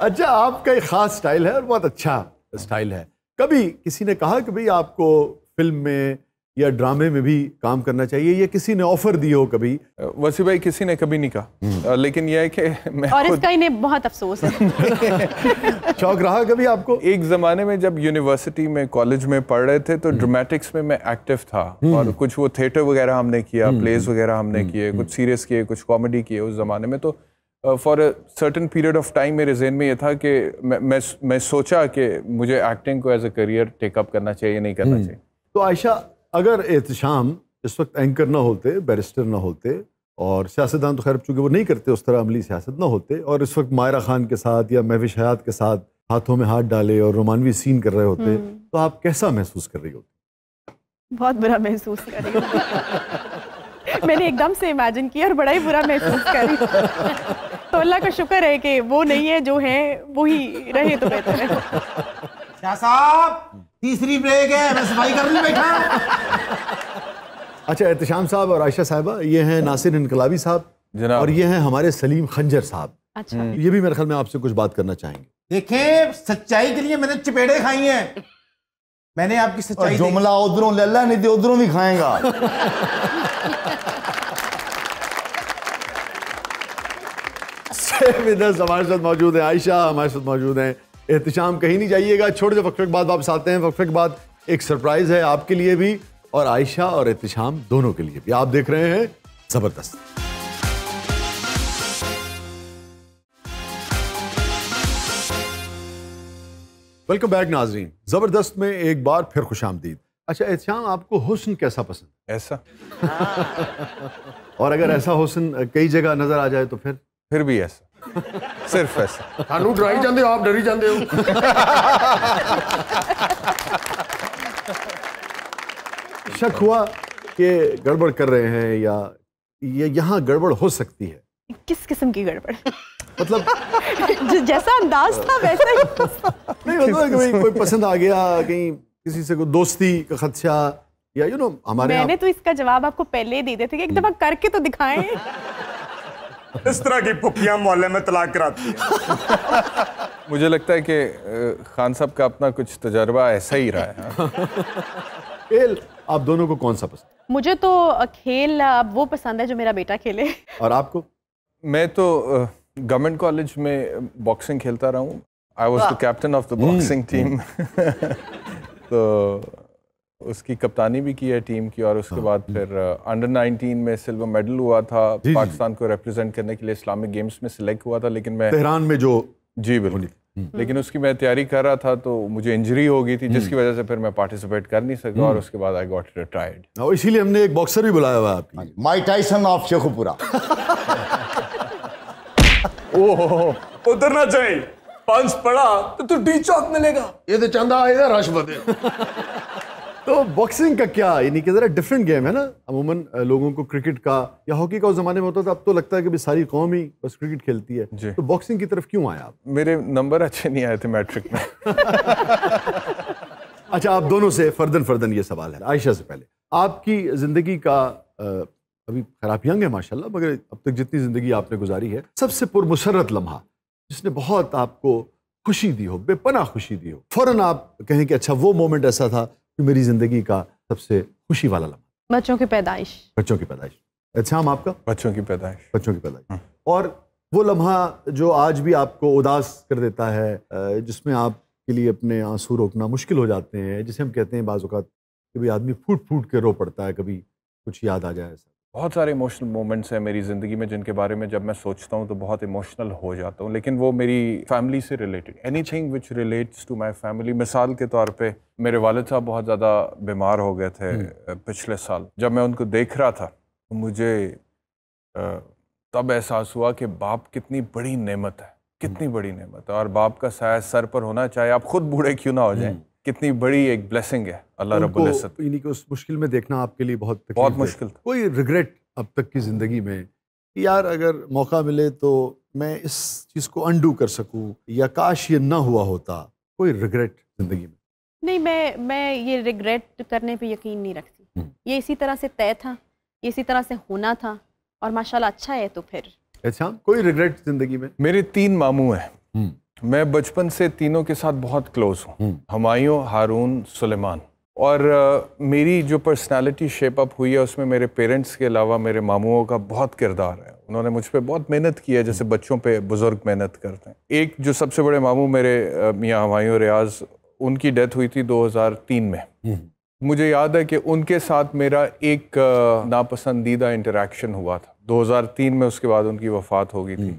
अच्छा आपका एक खास स्टाइल है और बहुत अच्छा स्टाइल है। कभी किसी ने कहा कि भाई आपको फ़िल्म में या ड्रामे में भी काम करना चाहिए या किसी ने ऑफ़र दी हो कभी? वसी भाई किसी ने कभी नहीं कहा। लेकिन यह है कि मैं और इसका इन्हें बहुत अफसोस है। शौक रहा कभी आपको? एक जमाने में जब यूनिवर्सिटी में कॉलेज में पढ़ रहे थे तो ड्रामेटिक्स में मैं एक्टिव था। और कुछ वो थिएटर वगैरह हमने किया प्लेस वगैरह हमने किए कुछ सीरियस किए कुछ कॉमेडी किए उस जमाने में। तो for a certain period of time मेरे जहन में ये था कि मैं मैं मैं सोचा कि मुझे एक्टिंग को एज अ करियर टेकअप करना चाहिए नहीं करना चाहिए। तो आयशा अगर एहतशाम इस वक्त एंकर ना होते बैरिस्टर ना होते और सियासतदान तो खैर चूँकि वो नहीं करते उस तरह अमली सियासत ना होते और इस वक्त मायरा खान के साथ या महविश हयात के साथ हाथों में हाथ डाले और रोमानवी सीन कर रहे होते तो आप कैसा महसूस कर रही होती? बहुत बुरा महसूस कर रही हूँ। मैंने एकदम से इमेजिन किया और बड़ा ही बुरा महसूस कर रही तो अल्लाह का शुक्र है कि वो नहीं है जो है वो ही रहे तो बेहतर है। साहब! तीसरी ब्रेक है मैं सफ़ाई करने बैठा अच्छा एहतशाम साहब और आयशा साहबा ये हैं नासिर इनकलाबी साहब जनाब। और ये हैं हमारे सलीम खंजर साहब। अच्छा। ये भी मेरे ख्याल में आपसे कुछ बात करना चाहेंगे। देखें सच्चाई के लिए मैंने चपेड़े खाई हैं। मैंने आपकी सच्चाई जुमला उधरों लल्ला नहीं तो उधरों भी खाएगा। हमारे साथ मौजूद है आयशा हमारे साथ मौजूद हैं। एहतशाम कहीं नहीं जाइएगा। छोटे से वक्फे के बाद वापस आते हैं। वक्फे के बाद एक सरप्राइज़ है आपके लिए भी और आयशा और एहतशाम दोनों के लिए भी। आप देख रहे हैं ज़बरदस्त। वेलकम बैक नाजरीन। ज़बरदस्त में एक बार फिर खुश आमदीद। अच्छा एहतशाम आपको हुस्न कैसा पसंद? ऐसा। और अगर ऐसा हुस्न कई जगह नज़र आ जाए तो फिर? फिर भी ऐसा। सिर्फ ऐसा ਸਾਨੂੰ ਡਰਾਈ ਜਾਂਦੇ ਹੋ ਆਪ ਡਰੀ ਜਾਂਦੇ ਹੋ शक हुआ कि गड़बड़ कर रहे हैं या ये यहाँ गड़बड़ हो सकती है किस किस्म की गड़बड़ मतलब ज- जैसा अंदाज था वैसा ही नहीं मतलब कि भाई कोई पसंद आ गया कहीं किसी से कोई दोस्ती का खदशा या यू नो हमारे मैंने यहाँ तो इसका जवाब आपको पहले ही दे दिया था कि एक दफा करके तो दिखाएं इस तरह की पुप्पियाँ मोहल्ले में तलाक कराती हैं। मुझे लगता है कि खान साहब का अपना कुछ तजर्बा ऐसा ही रहा है हाँ। खेल आप दोनों को कौन सा पसंद? मुझे तो खेल अब वो पसंद है जो मेरा बेटा खेले। और आपको? मैं तो गवर्नमेंट कॉलेज में बॉक्सिंग खेलता रहा हूँ। I was the captain of the boxing team तो उसकी कप्तानी भी की है टीम की और उसके हाँ, बाद फिर हम्म। अंडर 19 में सिल्वर मेडल हुआ था। जी, पाकिस्तान जी, को रिप्रेजेंट करने के लिए इस्लामिक गेम्स में सिलेक्ट हुआ था लेकिन मैं तेहरान में जो जी बिल्कुल। हम्म। लेकिन उसकी मैं तैयारी कर रहा था तो मुझे इंजरी हो गई थी हम्म। जिसकी वजह से फिर मैं पार्टिसिपेट कर नहीं सका और उसके बाद आई गॉट रिटायर्ड इसीलिए हमने एक बॉक्सर भी बुलाया हुआ माई टाइसन ऑफ़ शेखुपुरा उधर ना जाए। पंच पड़ा तो तू डी चौक मिलेगा ये तो चंदा आएगा रश बदे। तो बॉक्सिंग का क्या? यानी कि जरा डिफरेंट गेम है ना? अमूमन लोगों को क्रिकेट का या हॉकी का उस जमाने में होता था अब तो लगता है कि भी सारी कौम ही बस क्रिकेट खेलती है। तो बॉक्सिंग की तरफ़ क्यों आए आप? मेरे नंबर अच्छे नहीं आए थे मैट्रिक में। अच्छा आप दोनों से फर्दन फर्दन ये सवाल है आयशा से पहले। आपकी ज़िंदगी का अभी खैर आप यंग है माशाल्लाह मगर अब तक जितनी ज़िंदगी आपने गुजारी है सबसे पुरमसरत लम्हा जिसने बहुत आपको खुशी दी हो बेपना खुशी दी हो फ़ौरन आप कहें कि अच्छा वो मोमेंट ऐसा था कि मेरी ज़िंदगी का सबसे खुशी वाला लम्हा। बच्चों की पैदाइश। बच्चों की पैदाइश। अच्छा हम आपका? बच्चों की पैदाइश। बच्चों की पैदाइश। और वो लम्हा जो आज भी आपको उदास कर देता है जिसमें आपके लिए अपने आँसू रोकना मुश्किल हो जाते हैं जिसे हम कहते हैं बाज़ात कभी आदमी फूट फूट के रो पड़ता है कभी कुछ याद आ जाए ऐसा। बहुत सारे इमोशनल मोमेंट्स हैं मेरी ज़िंदगी में जिनके बारे में जब मैं सोचता हूँ तो बहुत इमोशनल हो जाता हूँ। लेकिन वो मेरी फैमिली से related anything which relates to my family मिसाल के तौर पे मेरे वालद साहब बहुत ज़्यादा बीमार हो गए थे पिछले साल। जब मैं उनको देख रहा था तो मुझे तब एहसास हुआ कि बाप कितनी बड़ी नेमत है कितनी बड़ी नेमत है। और बाप का साया सर पर होना चाहे आप खुद बूढ़े क्यों ना हो जाएँ कितनी बड़ी एक ब्लेसिंग है अल्लाह रब्बुल इज़्ज़त। उनको यानी कि उस मुश्किल में देखना आपके लिए बहुत बहुत मुश्किल था। कोई रिग्रेट अब तक की ज़िंदगी में कि यार अगर मौका मिले तो मैं इस चीज़ को अनडू कर सकूँ या काश ये ना हुआ होता कोई रिग्रेट ज़िंदगी में? नहीं मैं मैं ये रिग्रेट करने पे यकीन नहीं रखती। ये इसी तरह से तय था ये इसी तरह से होना था और माशाल्लाह अच्छा है तो फिर। अच्छा कोई रिग्रेट ज़िंदगी में? मेरे तीन मामू हैं। मैं बचपन से तीनों के साथ बहुत क्लोज हूँ। हमायूं हारून सुलेमान। और uh, मेरी जो पर्सनालिटी शेप अप हुई है उसमें मेरे पेरेंट्स के अलावा मेरे मामुओं का बहुत किरदार है। उन्होंने मुझ पर बहुत मेहनत की है जैसे बच्चों पे बुज़ुर्ग मेहनत करते हैं। एक जो सबसे बड़े मामू मेरे मियाँ हमायूं रियाज उनकी डेथ हुई थी 2003 में। मुझे याद है कि उनके साथ मेरा एक नापसंदीदा इंटरेक्शन हुआ था। 2003 में उसके बाद उनकी वफात हो गई थी।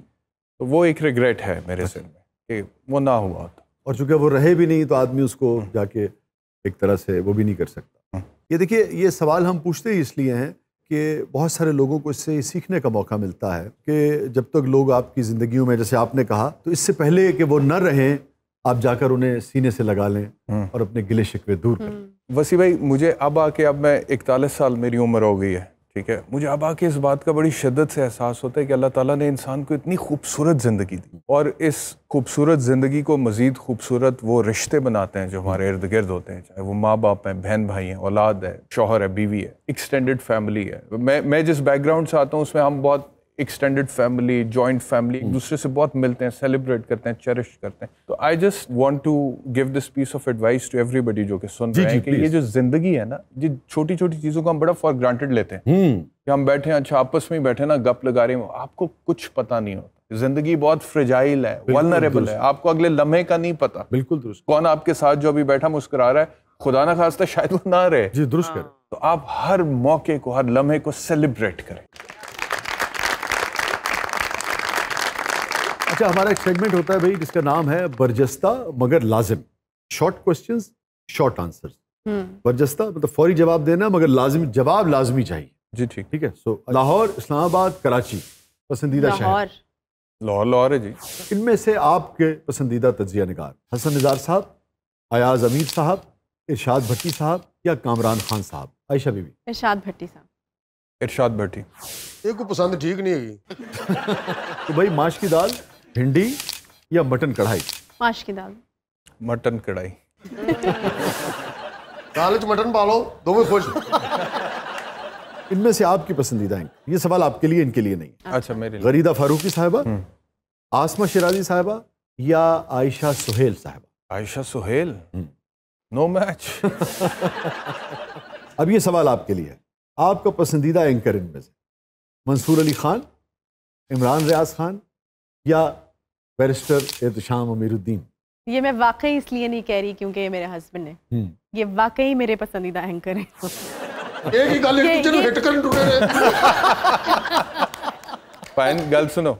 तो वो एक रिग्रेट है मेरे सिर में। कि वो ना हुआ होता। और चूँकि वो रहे भी नहीं तो आदमी उसको जाके एक तरह से वो भी नहीं कर सकता। ये देखिए ये सवाल हम पूछते ही इसलिए हैं कि बहुत सारे लोगों को इससे सीखने का मौका मिलता है कि जब तक लोग आपकी ज़िंदगियों में जैसे आपने कहा तो इससे पहले कि वो न रहें आप जाकर उन्हें सीने से लगा लें और अपने गिले शिकवे दूर करें। वसी भाई मुझे अब आके अब मैं इकतालीस साल मेरी उम्र हो गई है। ठीक है? मुझे अब आके इस बात का बड़ी शिद्दत से एहसास होता है कि अल्लाह ताला ने इंसान को इतनी खूबसूरत ज़िंदगी दी। और इस खूबसूरत ज़िंदगी को मज़ीद खूबसूरत वो रिश्ते बनाते हैं जो हमारे इर्द गिर्द होते हैं, चाहे वो माँ बाप हैं बहन भाई हैं, औलाद है, शोहर है, बीवी है एक्सटेंडेड फैमिली है। मैं मैं जिस बैकग्राउंड से आता हूँ, उसमें हम बहुत एक्सटेंडेड फैमिली जॉइंट फैमिली एक दूसरे से बहुत मिलते हैं सेलिब्रेट करते हैं चेरिश करते हैं। तो I just want to give this piece of advice to everybody जो कि सुन जी, रहे हैं कि ये जो ज़िंदगी है ना ये छोटी छोटी चीज़ों को हम बड़ा फॉर ग्रांटेड लेते हैं। हम्म। कि हम बैठे हैं अच्छा आपस में ही बैठे ना गप लगा रहे हैं आपको कुछ पता नहीं होता। ज़िंदगी बहुत फ्रिजाइल है वनरेबल है आपको अगले लम्हे का नहीं पता। बिल्कुल दुरुस्त। कौन आपके साथ जो अभी बैठा मुस्कुरा रहा है खुदा ना खास्ता शायद वो ना रहे। जी दुरुस्त करें। तो आप हर मौके को हर लम्हे को सेलिब्रेट करें। अच्छा हमारा एक सेगमेंट होता है भाई जिसका नाम है बरजस्ता मगर लाजिम। शॉर्ट क्वेश्चन शॉर्ट आंसर बर्जस्ता मतलब फौरी जवाब देना मगर लाजिम जवाब लाजमी चाहिए। जी ठीक। ठीक है? सो लाहौर इस्लामाबाद कराची पसंदीदा शहर। लाहौर। लाहौर लाहौर है जी। इनमें से आपके पसंदीदा तजिया नगार। हसन निज़ार साहब अयाज अमीर साहब इरशाद भट्टी साहब या कामरान खान साहब। आयशा बीबी इरशाद भट्टी साहब। इरशाद भट्टी। ये कोई पसंद ठीक नहीं है तो भाई माश की दाल भिंडी या मटन कढ़ाई? माश की दाल। मटन कढ़ाई। दाल मटन पा लो दोवें खुश। इनमें से आपकी पसंदीदा हैं। ये सवाल आपके लिए इनके लिए नहीं। अच्छा मेरे लिए। गरीदा फारूकी साहबा आसमा शिराजी साहबा या आयशा सुहेल साहबा? आयशा सुहेल? नो मैच अब ये सवाल आपके लिए है। आपका पसंदीदा एंकर इनमें से। मंसूर अली खान इमरान रियाज खान या बैरिस्टर एहतशाम अमीरुद्दीन। ये मैं वाकई इसलिए नहीं कह रही क्योंकि ये मेरे हस्बैंड है। हम्म। ये वाकई मेरे पसंदीदा एंकर हैं। एक ही गल ये- ये- हिट करन टुटे रहे। फाइन गल सुनो।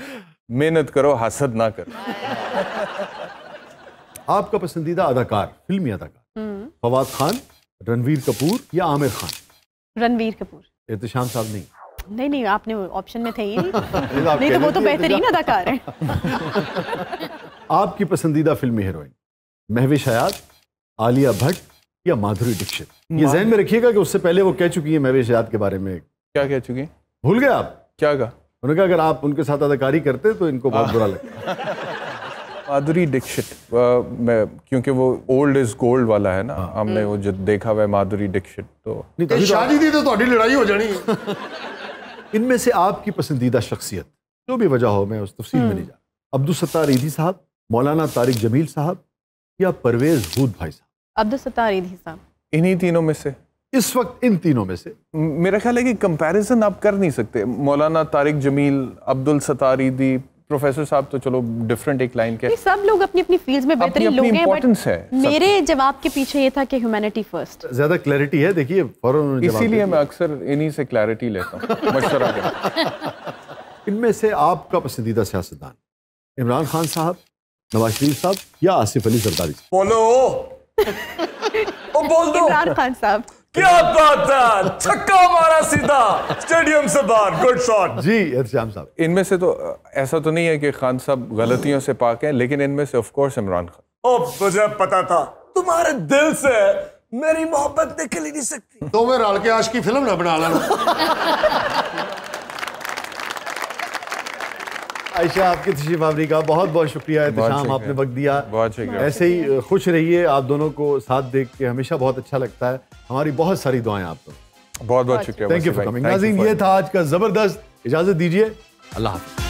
मेहनत करो हसद ना करो। आपका पसंदीदा अदाकार फिल्मी अदाकार। हम्म, फवाद खान रणवीर कपूर या आमिर खान? रणवीर कपूर। एहतशाम साहब नहीं। नहीं नहीं आपने ऑप्शन में थे ही। नहीं तो नहीं तो वो तो बेहतरीन अदाकार। हैं आपकी पसंदीदा फिल्मी हीरोइन महविश हयात आलिया भट्ट या माधुरी दीक्षित? ये जहन में रखिएगा कि उससे पहले वो कह चुकी है महविश हयात के बारे में। क्या कह चुकी है? भूल गए आप? क्या कहा? उन्होंने कहा अगर आप उनके साथ अदाकारी करते तो इनको बहुत बुरा हाँ। लगता। माधुरी दीक्षित मैं क्योंकि वो ओल्ड इज़ गोल्ड वाला है ना हाँ। हमने वो जो देखा हुआ है माधुरी दीक्षित तो, तो शादी दी तो, तो लड़ाई हो जानी। इनमें से आपकी पसंदीदा शख्सियत जो भी वजह हो मैं उस तफसील में नहीं जा। अब्दुल सत्तार ईदी साहब मौलाना तारिक जमील साहब या परवेज हूद भाई साहब? अब्दुल सत्तार ईदी साहब। इन्हीं तीनों में से। इस वक्त इन तीनों में से। मेरा ख्याल है कि कंपैरिजन आप कर नहीं सकते। मौलाना तारिक जमील अब्दुल सतारीदी ईदी प्रोफेसर साहब तो चलो डिफरेंट एक लाइन के सब लोग अपनी अपनी फील्ड्स में बेहतरीन लोग हैं है मेरे जवाब के पीछे ये था कि ह्यूमैनिटी फ़र्स्ट ज़्यादा क्लैरिटी है देखिए फ़ौरन इसीलिए मैं अक्सर इन्हीं से क्लैरिटी लेता हूँ मशवरा इनमें से आपका पसंदीदा सियासतदान इमरान खान साहब नवाज़ शरीफ साहब या आसिफ अली जरदारी साहब? बोलो। ओ बोल दो। इमरान खान साहब। क्या बात है? छक्का मारा सीधा। स्टेडियम से बाहर गुड शॉट जी एहतशाम साहब। इनमें से तो ऐसा तो नहीं है कि खान साहब गलतियों से पाक हैं लेकिन इनमें से ऑफ़ कोर्स इमरान खान। ओ मुझे पता था तुम्हारे दिल से मेरी मोहब्बत निकल ही नहीं सकती। तो मैं रल के आज की फ़िल्म ना बना लेना आयशा आपकी तशीफ आवरी का बहुत बहुत शुक्रिया। एहतशाम आपने वक्त दिया। बहुत शुक्रिया। ऐसे ही खुश रहिए आप दोनों को साथ देख के हमेशा बहुत अच्छा लगता है। हमारी बहुत सारी दुआएँ आप दोनों बहुत बहुत शुक्रिया thank you for coming for- ये था आज का ज़बरदस्त। इजाज़त दीजिए। अल्लाह हाफिज।